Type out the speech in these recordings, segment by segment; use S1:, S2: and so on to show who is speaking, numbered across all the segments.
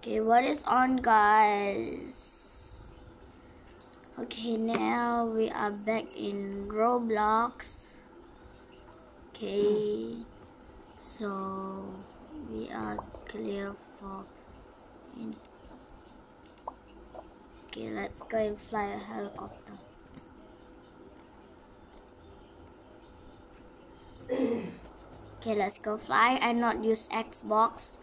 S1: Okay, what is on guys? Okay, now we are back in Roblox. Okay, so we are clear for Okay, let's go and fly a helicopter. okay, let's go fly. I not use Xbox.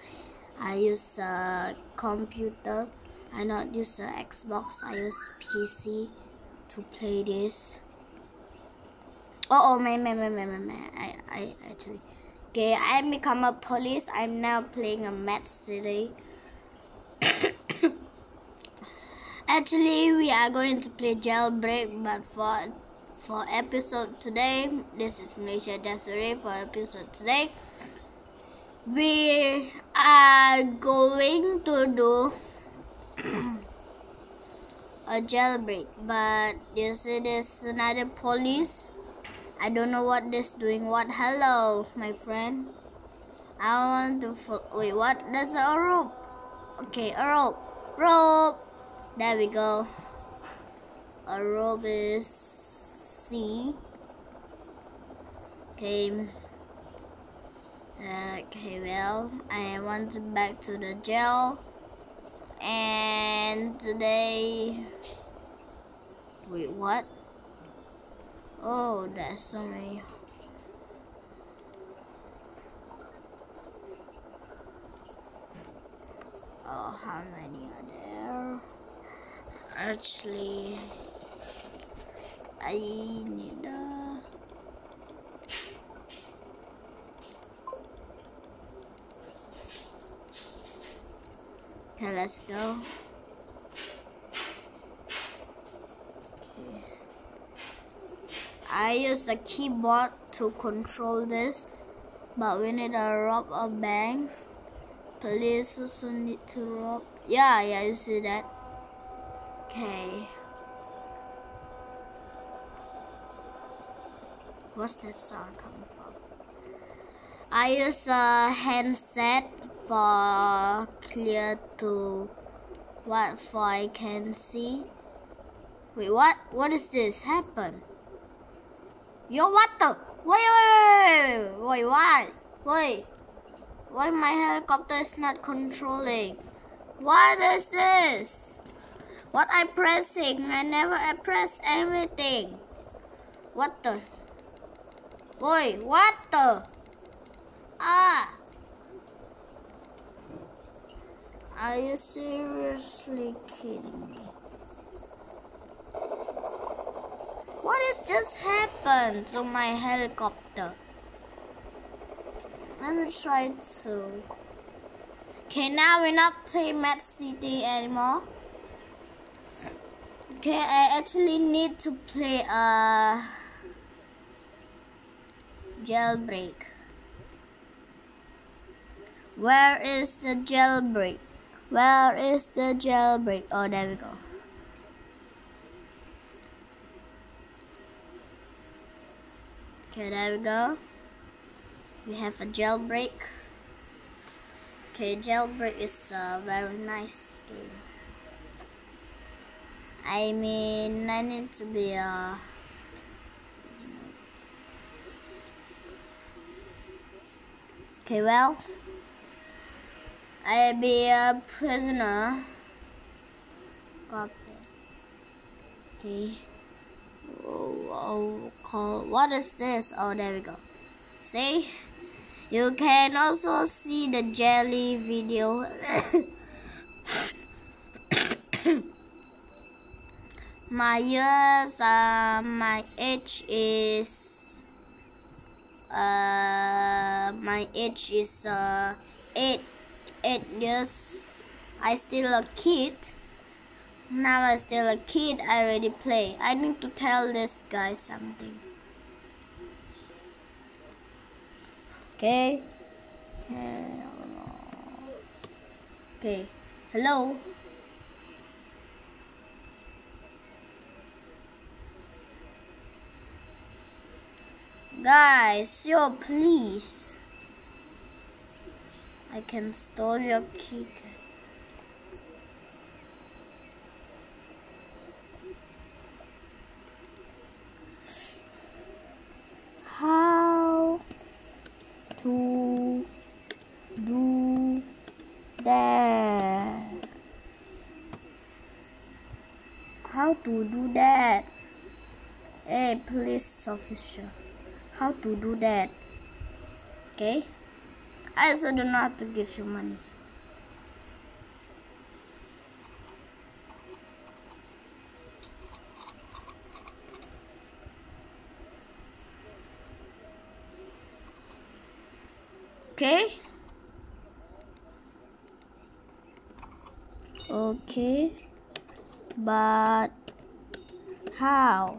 S1: I use a computer. I not use the Xbox. I use PC to play this. Oh, oh, man, man, man, man, man, man. I, I actually. Okay, I become a police. I'm now playing a Mad City. actually, we are going to play Jailbreak, but for for episode today, this is Malaysiajusturi for episode today we are going to do a jailbreak but you see there's another police. I don't know what this doing. What? Hello my friend. I want to wait what? There's a rope. Okay a rope. Rope. There we go. A rope is C okay Okay, well, I went back to the jail. And today... Wait, what? Oh, there's so many... Oh, how many are there? Actually, I need a... Okay, let's go. I use a keyboard to control this, but we need a rob a bank. Police also need to rob. Yeah, yeah, you see that. Okay. What's that sound coming from? I use a handset for clear to what for I can see. Wait, what? What is this happen? Yo, what the? Wait, wait, wait, wait, what? Wait, why my helicopter is not controlling? What is this? What I pressing? I never I press everything. What the? Wait, what the? Ah! Are you seriously kidding me? What has just happened to my helicopter? Let me try to. Okay, now we're not playing Mad City anymore. Okay, I actually need to play a jailbreak. Where is the jailbreak? Where is the jailbreak? Oh, there we go. Okay, there we go. We have a jailbreak. Okay, jailbreak is a very nice game. I mean, I need to be a... Okay, well, I be a prisoner. Okay. Oh, oh. What is this? Oh, there we go. See? You can also see the jelly video. my years, uh, my age is, uh, my age is, uh, 8 eight years I still a kid. Now I still a kid I already play. I need to tell this guy something. Okay. Okay. Hello? Guys yo please I can store your key. How to do that? How to do that? Hey, police officer, how to do that? Okay. I also don't know how to give you money. Okay? Okay. But how?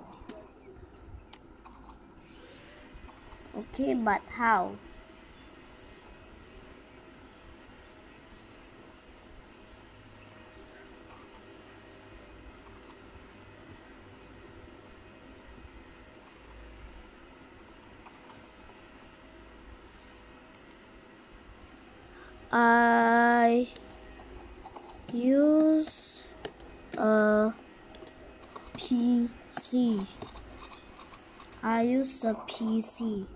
S1: Okay, but how? I use a PC. I use a PC.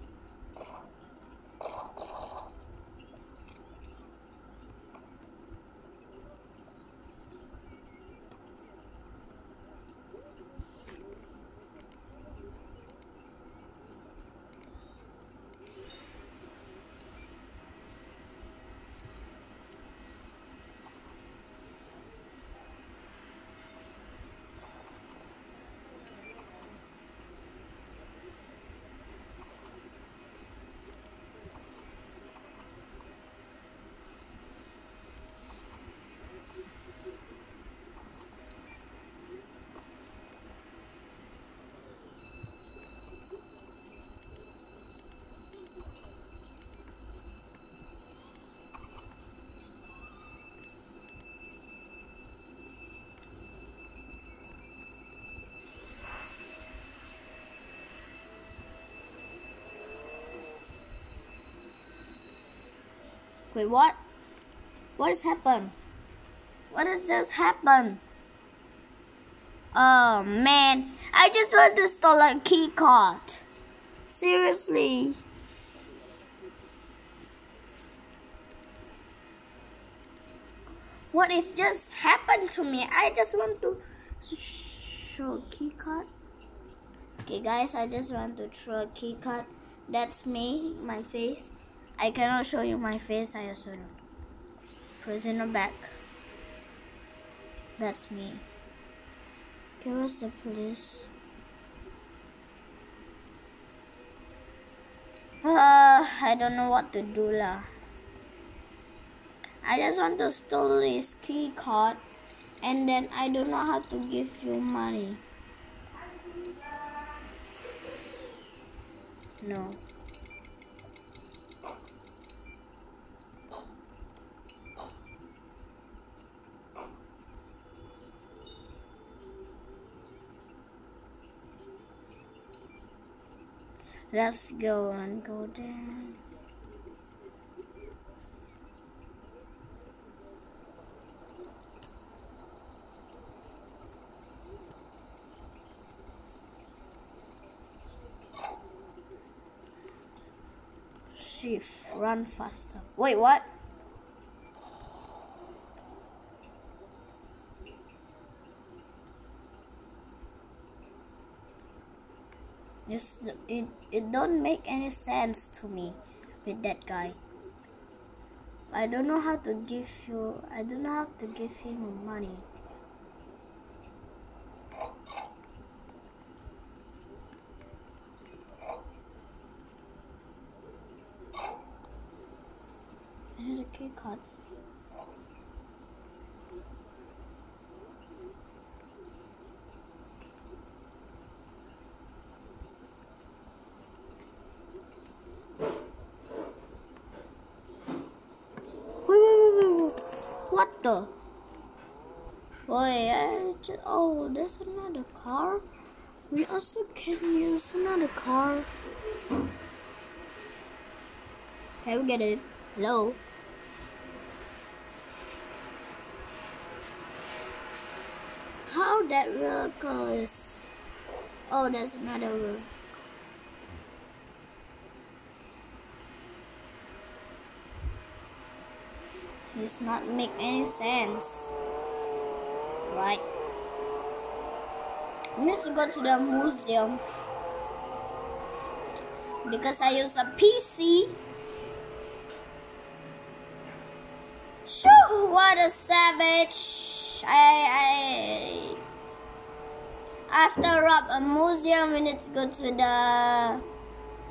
S1: Wait, what? What has happened? What has just happened? Oh man, I just want to steal a key card. Seriously. What is just happened to me? I just want to show key card. Okay guys, I just want to throw a key card. That's me, my face. I cannot show you my face, I also don't. Prisoner back. That's me. Give us the police. Uh, I don't know what to do lah. I just want to steal this key card and then I don't know how to give you money. No. Let's go and go down. Shift, run faster. Wait, what? Just it it don't make any sense to me with that guy. I don't know how to give you I don't know how to give him money. I a key card What the? Wait, I just, oh, there's another car. We also can use another car. Okay, we get it. Hello? How that vehicle is... Oh, there's another vehicle. Does not make any sense. Right? We need to go to the museum because I use a PC. Shoo, what a savage! I, I after rob a museum, we need to go to the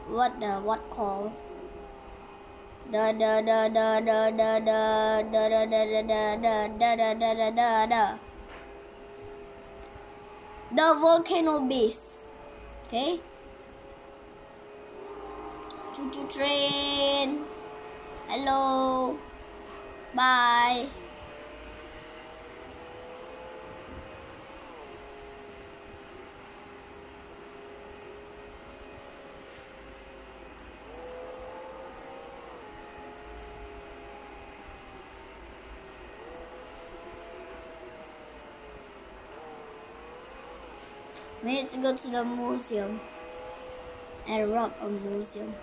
S1: what the what call the the the the the the the the the the the the the the the the the volcano base. Okay. Choo choo train. Hello. Bye. We need to go to the museum and rob a museum.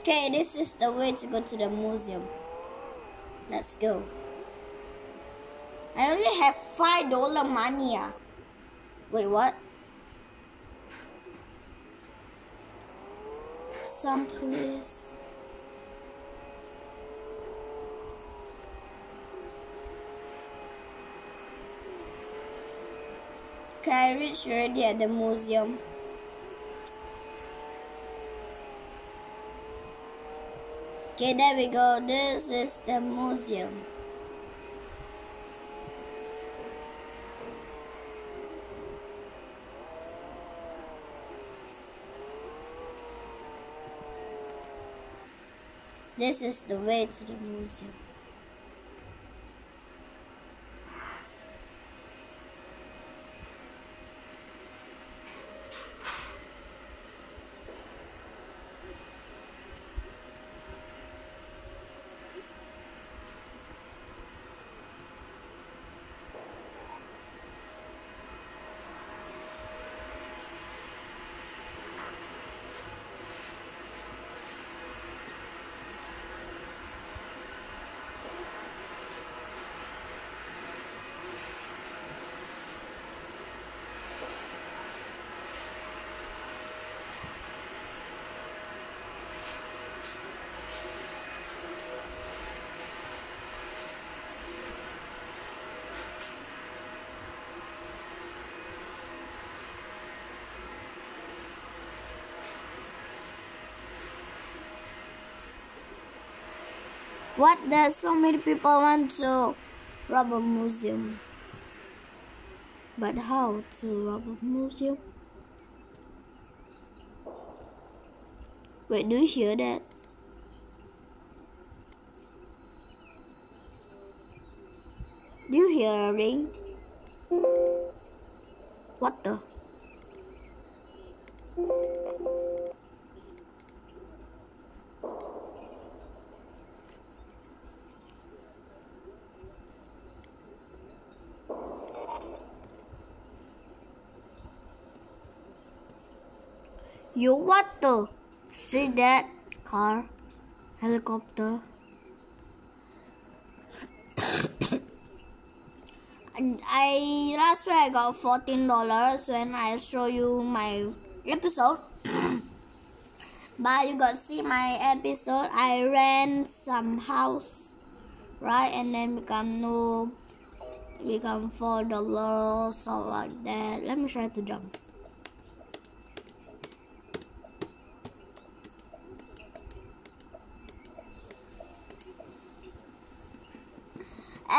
S1: Okay, this is the way to go to the museum. Let's go. I only have five dollar money. Ah. Wait, what? Some please. Reached already at the museum. Okay, there we go. This is the museum. This is the way to the museum. What? There's so many people want to rob a museum. But how to rob a museum? Wait, do you hear that? Do you hear a ring? What the? You what the? See that car? Helicopter? and I last week I got fourteen dollars when I show you my episode. but you got see my episode. I rent some house, right, and then become noob, become four dollars or like that. Let me try to jump.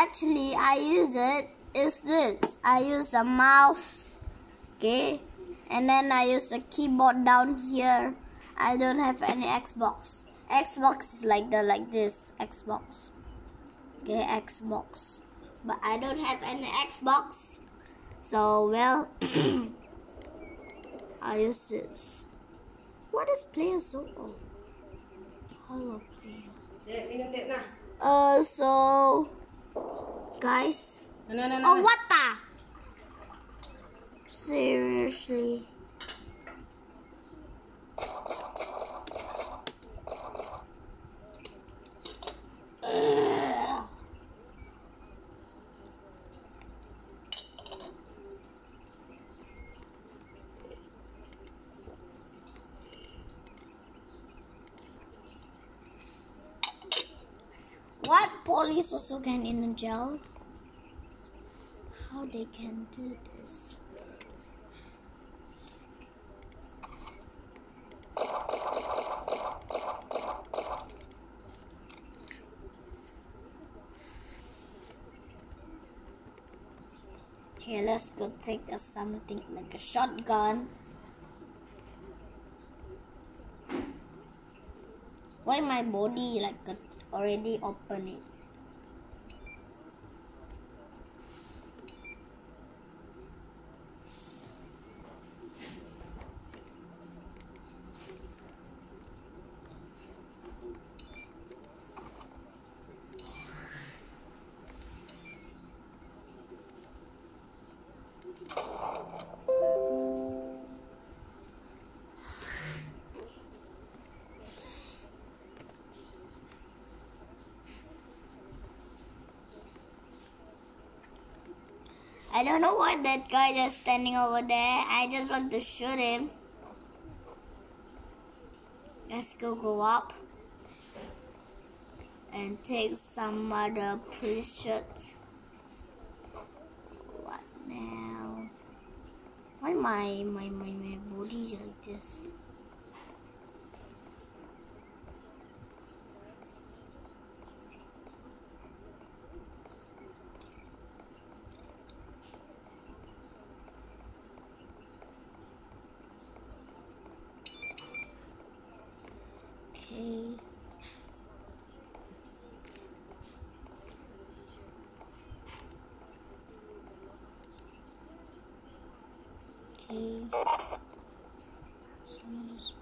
S1: Actually I use it. Is this. I use a mouse okay? And then I use a keyboard down here. I don't have any Xbox. Xbox is like the like this. Xbox. Okay Xbox. But I don't have any Xbox. So well I use this. What is player so old? Hello player. Uh so Guys.
S2: No, no, no,
S1: oh, what the? Seriously. Police also can in jail. How they can do this? Okay, let's go take a something like a shotgun. Why my body like already open it? Don't know why that guy just standing over there. I just want to shoot him. Let's go go up and take some other police shots. What now? Why my my my my body like this? Okay. Okay. Someone is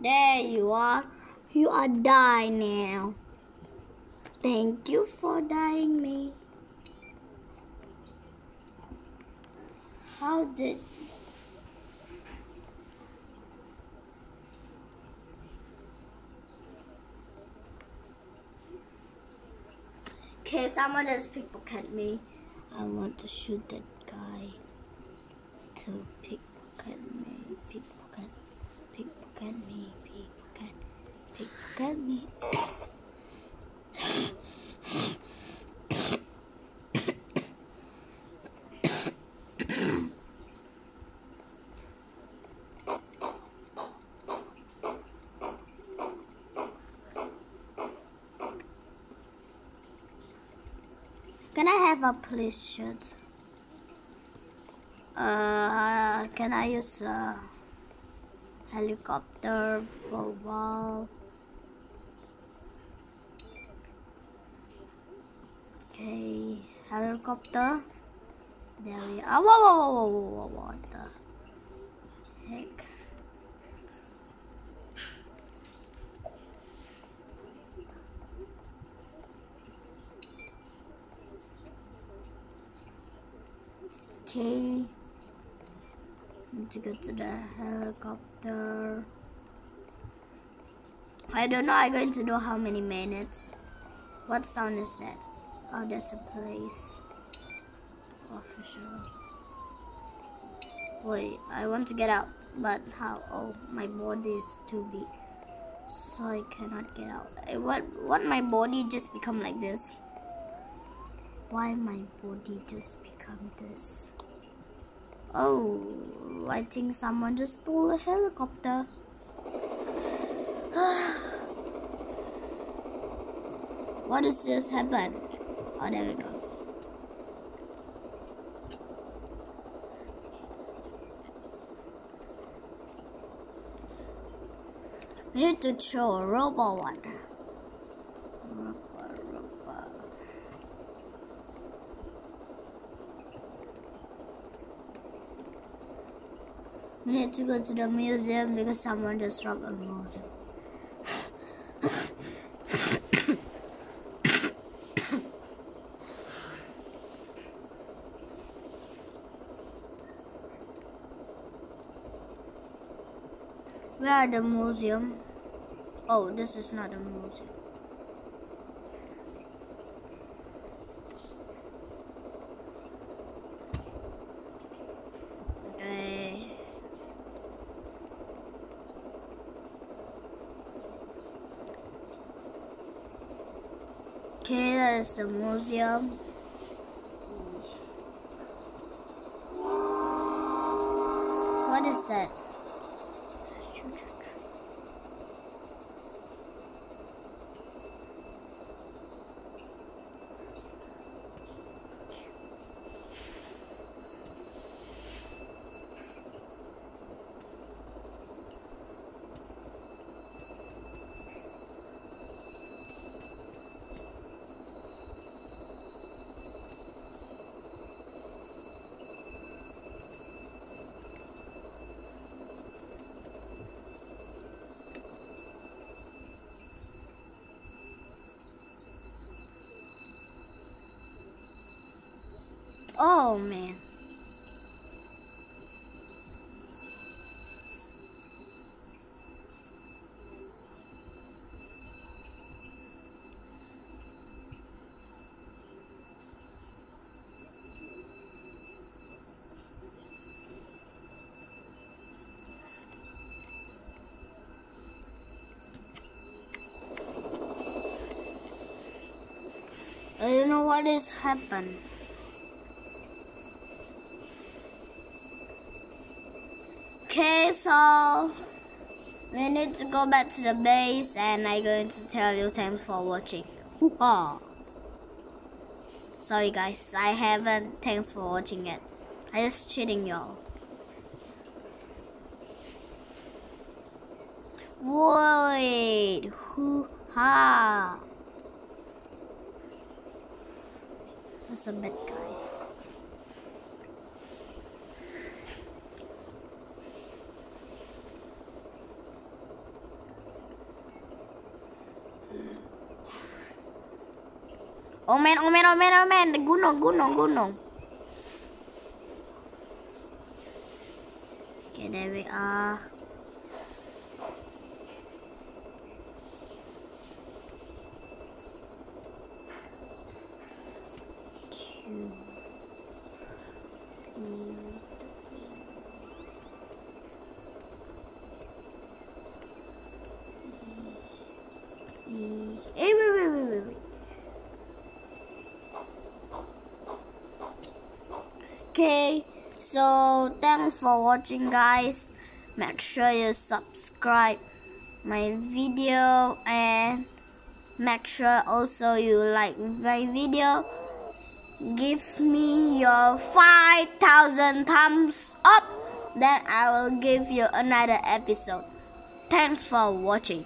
S1: There you are. You are die now. Thank you for dying me. How did Okay, some of someone just pickpocket me. I want to shoot that guy to pickpocket me. Pickpocket. Pickpocket me. Pickpocket. Pickpocket me. Can I have a police shirt? Uh, can I use a helicopter for a while? Okay, helicopter. There we are. Whoa, whoa, whoa, whoa, whoa, whoa, what the heck? Okay. To go to the helicopter. I don't know. I'm going to do how many minutes. What sound is that? Oh, there's a place. Official. Wait, I want to get out, but how? Oh, my body is too big, so I cannot get out. Eh, What? What? My body just become like this? Why my body just become this? Oh, I think someone just stole a helicopter. what does this happen? Oh, there we go. We need to show a robot one. Robot, robot. We need to go to the museum because someone just robbed a museum. Are the museum? Oh, this is not a museum. Okay. Okay, that is the museum. What is that? Oh man. Uh, I don't know what has happened. Okay, so we need to go back to the base and I'm going to tell you thanks for watching. Hoo-ha. Sorry guys, I haven't thanks for watching yet. I just cheating y'all. Wait, hoo-ha. That's a bad guy. Oh man, oh man, oh man, oh man, gunung, gunung, gunung. Okay, there we are. Hey, wait, wait, wait, wait, wait. okay so thanks for watching guys. Make sure you subscribe my video and make sure also you like my video. Give me your 5000 thumbs up then I will give you another episode. Thanks for watching